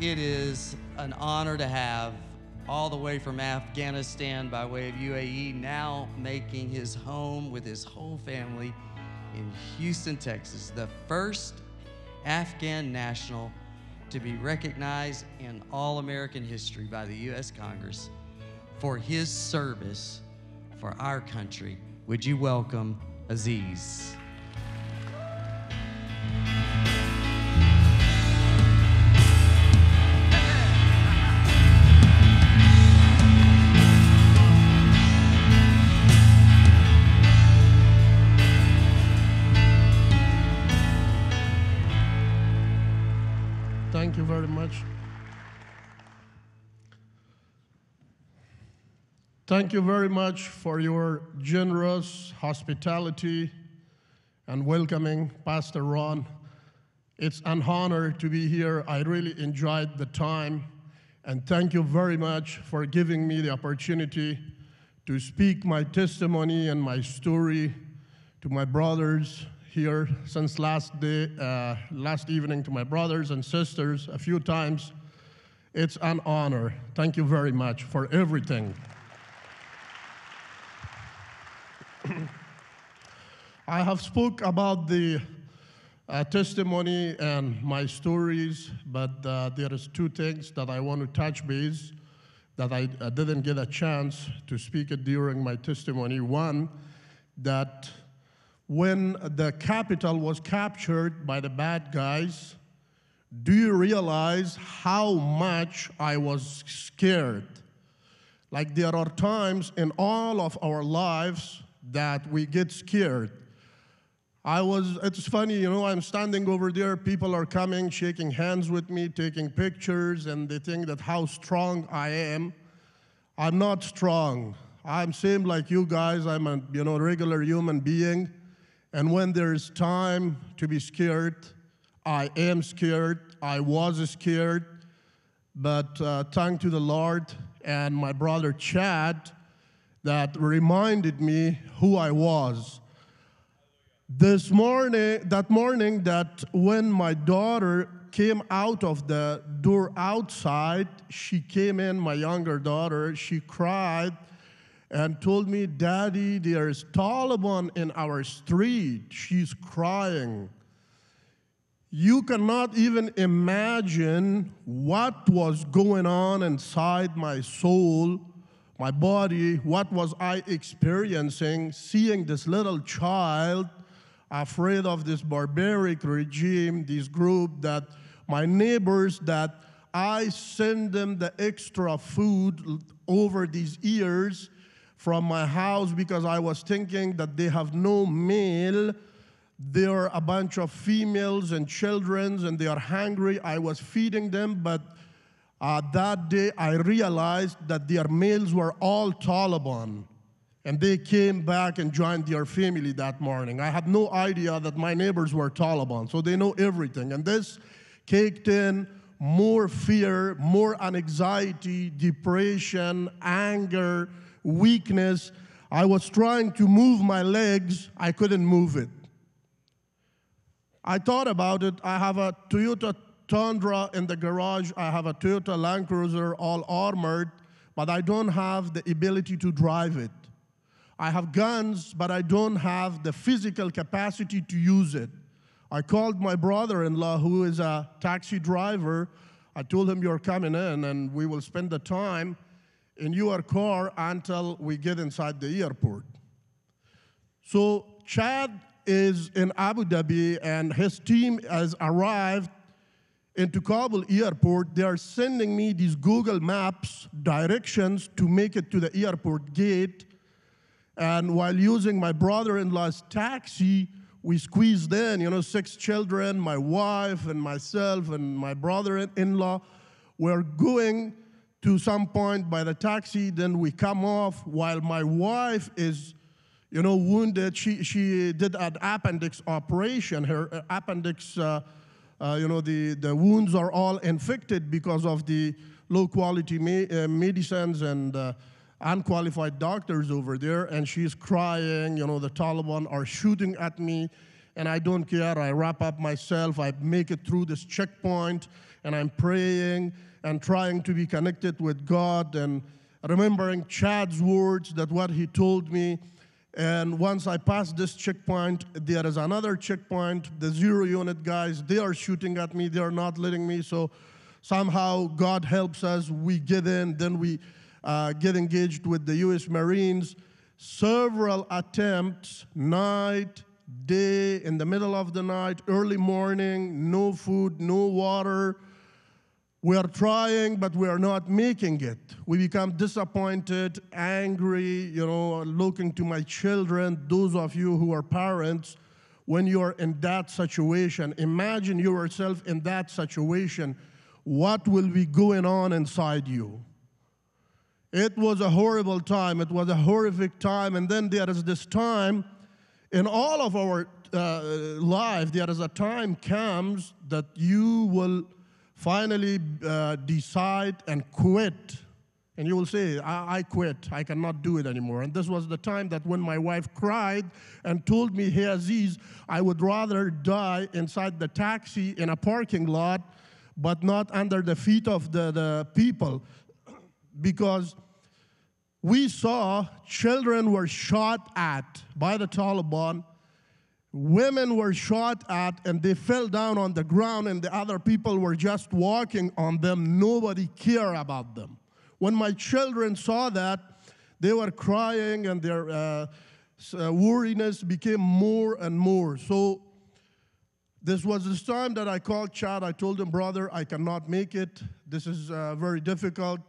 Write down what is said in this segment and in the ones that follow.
it is an honor to have all the way from Afghanistan by way of UAE, now making his home with his whole family in Houston, Texas, the first Afghan national to be recognized in all American history by the U.S. Congress for his service for our country. Would you welcome Aziz? Thank you very much for your generous hospitality and welcoming Pastor Ron. It's an honor to be here. I really enjoyed the time. And thank you very much for giving me the opportunity to speak my testimony and my story to my brothers here since last day, uh, last evening to my brothers and sisters a few times. It's an honor. Thank you very much for everything. I have spoke about the uh, testimony and my stories, but uh, there is two things that I want to touch base that I, I didn't get a chance to speak it during my testimony. One, that when the capital was captured by the bad guys, do you realize how much I was scared? Like there are times in all of our lives that we get scared. I was, it's funny, you know, I'm standing over there, people are coming, shaking hands with me, taking pictures, and they think that how strong I am. I'm not strong. I'm same like you guys. I'm a, you know, regular human being. And when there's time to be scared, I am scared. I was scared. But uh, thank to the Lord and my brother Chad that reminded me who I was. This morning, that morning, that when my daughter came out of the door outside, she came in, my younger daughter, she cried and told me, Daddy, there's Taliban in our street. She's crying. You cannot even imagine what was going on inside my soul, my body, what was I experiencing seeing this little child afraid of this barbaric regime, this group that my neighbors that I send them the extra food over these years from my house because I was thinking that they have no male. They're a bunch of females and children and they are hungry. I was feeding them, but uh, that day I realized that their males were all Taliban. And they came back and joined their family that morning. I had no idea that my neighbors were Taliban, so they know everything. And this caked in more fear, more anxiety, depression, anger, weakness. I was trying to move my legs, I couldn't move it. I thought about it. I have a Toyota Tundra in the garage, I have a Toyota Land Cruiser all armored, but I don't have the ability to drive it. I have guns, but I don't have the physical capacity to use it. I called my brother in law, who is a taxi driver. I told him, You're coming in, and we will spend the time in your car until we get inside the airport. So, Chad is in Abu Dhabi, and his team has arrived into Kabul airport. They are sending me these Google Maps directions to make it to the airport gate and while using my brother in law's taxi, we squeezed in, you know, six children, my wife, and myself, and my brother in law. We're going to some point by the taxi, then we come off while my wife is, you know, wounded. She, she did an appendix operation. Her uh, appendix, uh, uh, you know, the, the wounds are all infected because of the low quality me- uh, medicines and uh, unqualified doctors over there, and she's crying. You know, the Taliban are shooting at me, and I don't care. I wrap up myself. I make it through this checkpoint, and I'm praying and trying to be connected with God and remembering Chad's words that what he told me. And once I pass this checkpoint, there is another checkpoint. The zero unit guys, they are shooting at me. They are not letting me. So somehow God helps us. We get in, then we uh, get engaged with the U.S. Marines. Several attempts, night, day, in the middle of the night, early morning, no food, no water. We are trying, but we are not making it. We become disappointed, angry, you know, looking to my children, those of you who are parents, when you are in that situation, imagine yourself in that situation. What will be going on inside you? It was a horrible time. It was a horrific time. And then there is this time in all of our uh, life, there is a time comes that you will finally uh, decide and quit. And you will say, I-, I quit. I cannot do it anymore. And this was the time that when my wife cried and told me, Hey, Aziz, I would rather die inside the taxi in a parking lot, but not under the feet of the, the people. because we saw children were shot at by the Taliban, women were shot at, and they fell down on the ground, and the other people were just walking on them. Nobody cared about them. When my children saw that, they were crying, and their uh, uh, weariness became more and more. So, this was this time that I called Chad. I told him, brother, I cannot make it. This is uh, very difficult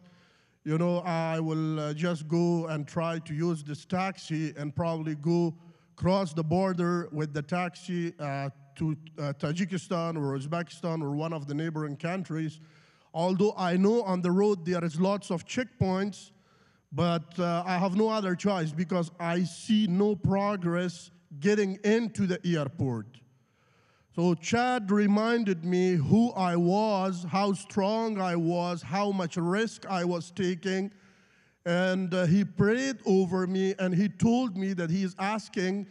you know, I will uh, just go and try to use this taxi and probably go cross the border with the taxi uh, to uh, Tajikistan or Uzbekistan or one of the neighboring countries. Although I know on the road there is lots of checkpoints, but uh, I have no other choice because I see no progress getting into the airport. So Chad reminded me who I was, how strong I was, how much risk I was taking. And uh, he prayed over me and he told me that he is asking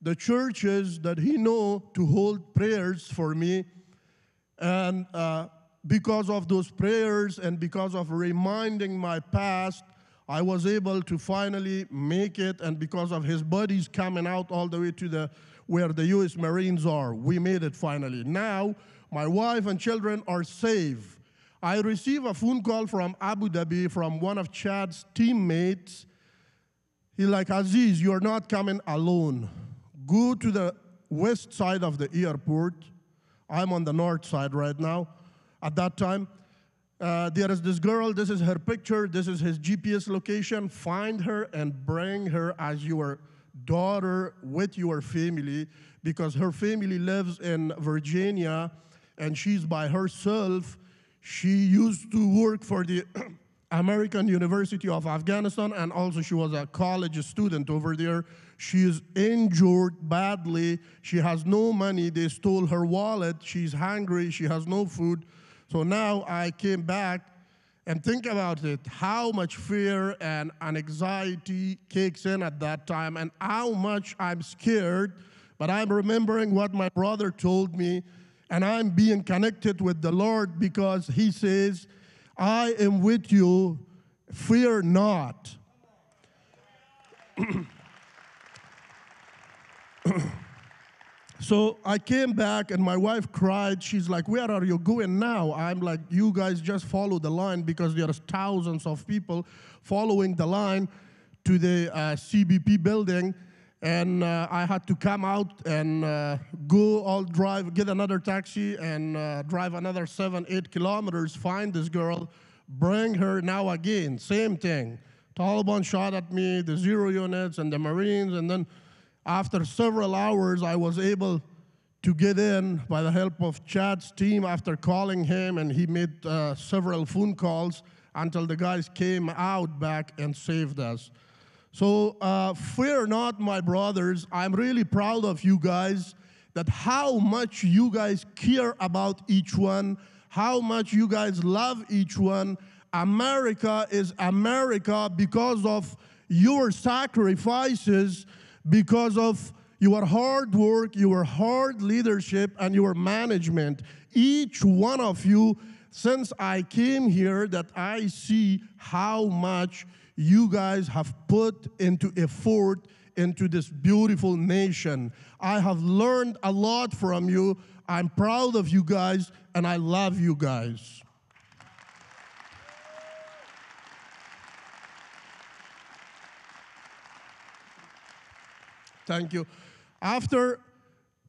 the churches that he know to hold prayers for me. And uh, because of those prayers and because of reminding my past, I was able to finally make it. And because of his buddies coming out all the way to the where the U.S. Marines are. We made it finally. Now, my wife and children are safe. I receive a phone call from Abu Dhabi from one of Chad's teammates. He's like, Aziz, you're not coming alone. Go to the west side of the airport. I'm on the north side right now. At that time, uh, there is this girl, this is her picture, this is his GPS location. Find her and bring her as your daughter with your family because her family lives in Virginia and she's by herself. She used to work for the American University of Afghanistan and also she was a college student over there. She is injured badly. She has no money. They stole her wallet. She's hungry. She has no food. So now I came back and think about it how much fear and anxiety kicks in at that time, and how much I'm scared. But I'm remembering what my brother told me, and I'm being connected with the Lord because He says, I am with you, fear not. So I came back and my wife cried. She's like, Where are you going now? I'm like, You guys just follow the line because there's thousands of people following the line to the uh, CBP building. And uh, I had to come out and uh, go all drive, get another taxi and uh, drive another seven, eight kilometers, find this girl, bring her now again. Same thing. Taliban shot at me, the zero units and the Marines, and then after several hours, I was able to get in by the help of Chad's team after calling him, and he made uh, several phone calls until the guys came out back and saved us. So, uh, fear not, my brothers. I'm really proud of you guys that how much you guys care about each one, how much you guys love each one. America is America because of your sacrifices because of your hard work, your hard leadership, and your management. Each one of you since I came here that I see how much you guys have put into effort into this beautiful nation. I have learned a lot from you. I'm proud of you guys and I love you guys. Thank you. After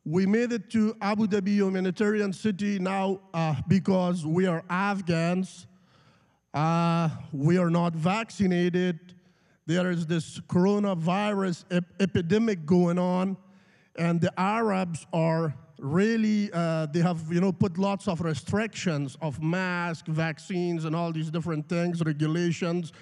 we made it to Abu Dhabi humanitarian city now uh, because we are Afghans. Uh, we are not vaccinated. There is this coronavirus ep- epidemic going on, and the Arabs are really uh, they have you know put lots of restrictions of masks, vaccines, and all these different things, regulations.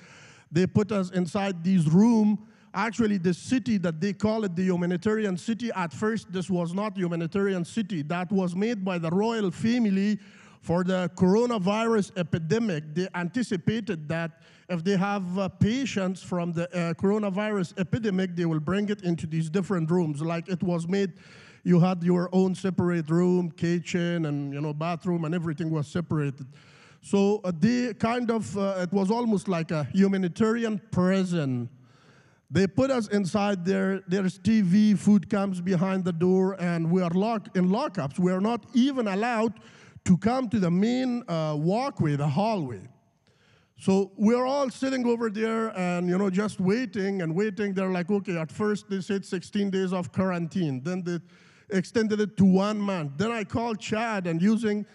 They put us inside these room Actually, the city that they call it the humanitarian city, at first this was not humanitarian city. That was made by the royal family for the coronavirus epidemic. They anticipated that if they have uh, patients from the uh, coronavirus epidemic, they will bring it into these different rooms. Like it was made, you had your own separate room, kitchen, and you know bathroom, and everything was separated. So uh, they kind of, uh, it was almost like a humanitarian prison they put us inside there. There's TV, food comes behind the door, and we are locked in lockups. We are not even allowed to come to the main uh, walkway, the hallway. So we're all sitting over there and you know just waiting and waiting. They're like, okay, at first they said 16 days of quarantine, then they extended it to one month. Then I called Chad and using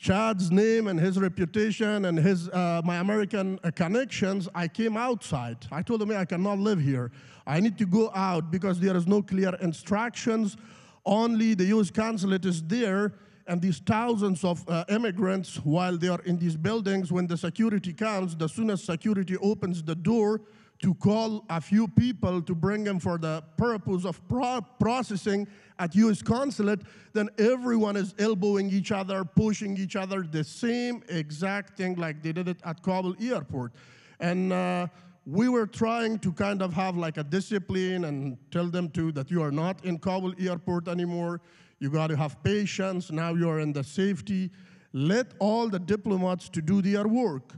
Chad's name and his reputation and his, uh, my American uh, connections, I came outside. I told him, I cannot live here. I need to go out because there is no clear instructions. Only the U.S. consulate is there, and these thousands of uh, immigrants, while they are in these buildings, when the security comes, the soon as security opens the door, to call a few people to bring them for the purpose of pro processing at U.S. consulate, then everyone is elbowing each other, pushing each other, the same exact thing like they did it at Kabul airport. And uh, we were trying to kind of have like a discipline and tell them to that you are not in Kabul airport anymore. You got to have patience. Now you are in the safety. Let all the diplomats to do their work.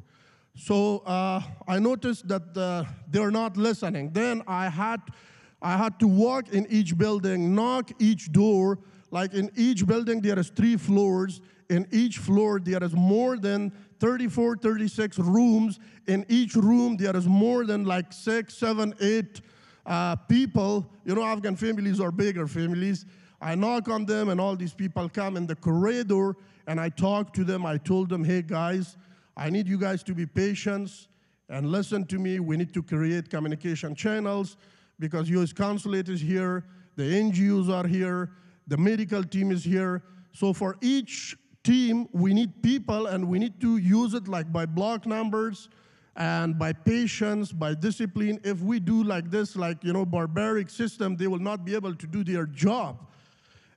So uh, I noticed that uh, they're not listening. Then I had, I had to walk in each building, knock each door. Like in each building, there is three floors. In each floor, there is more than 34, 36 rooms. In each room, there is more than like six, seven, eight uh, people. You know, Afghan families are bigger families. I knock on them, and all these people come in the corridor, and I talk to them. I told them, hey, guys, I need you guys to be patient and listen to me. We need to create communication channels because U.S. consulate is here, the NGOs are here, the medical team is here. So for each team, we need people and we need to use it like by block numbers and by patience, by discipline. If we do like this, like, you know, barbaric system, they will not be able to do their job.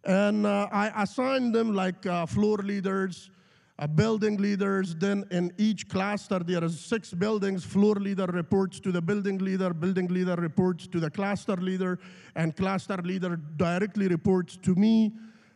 And uh, I assigned them like uh, floor leaders, uh, building leaders. Then in each cluster, there are six buildings. Floor leader reports to the building leader, building leader reports to the cluster leader, and cluster leader directly reports to me.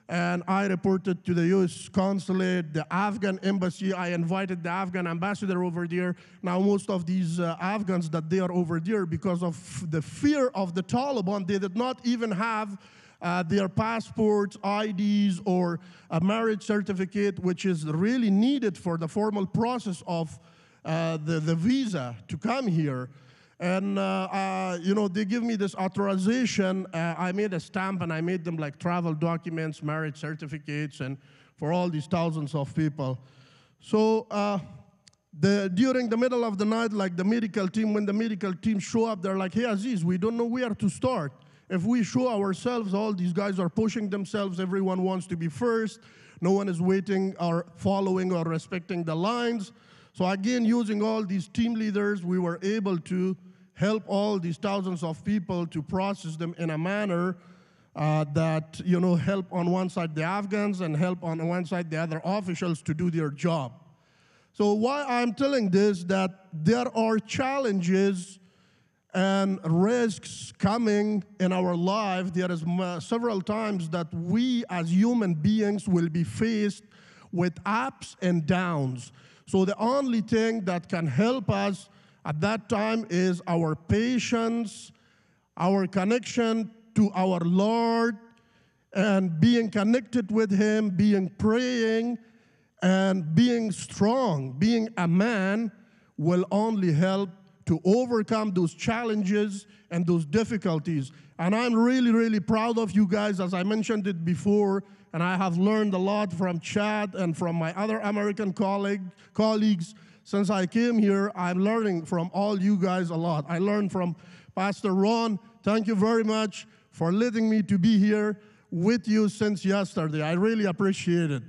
And I reported to the US consulate, the Afghan embassy. I invited the Afghan ambassador over there. Now, most of these uh, Afghans that they are over there, because of the fear of the Taliban, they did not even have uh, their passports, IDs, or a marriage certificate, which is really needed for the formal process of uh, the, the visa to come here. And, uh, uh you know, they give me this authorization. Uh, I made a stamp and I made them like travel documents, marriage certificates, and for all these thousands of people. So, the, during the middle of the night, like the medical team, when the medical team show up, they're like, hey, Aziz, we don't know where to start. If we show ourselves, all these guys are pushing themselves, everyone wants to be first, no one is waiting or following or respecting the lines. So, again, using all these team leaders, we were able to help all these thousands of people to process them in a manner uh, that you know help on one side the Afghans and help on one side the other officials to do their job. So why I'm telling this that there are challenges and risks coming in our life, there is several times that we as human beings will be faced with ups and downs. So the only thing that can help us at that time is our patience, our connection to our Lord, and being connected with Him, being praying, and being strong, being a man will only help to overcome those challenges and those difficulties. And I'm really, really proud of you guys, as I mentioned it before, and I have learned a lot from Chad and from my other American colleague, colleagues. Since I came here, I'm learning from all you guys a lot. I learned from Pastor Ron. Thank you very much for letting me to be here with you since yesterday. I really appreciate it.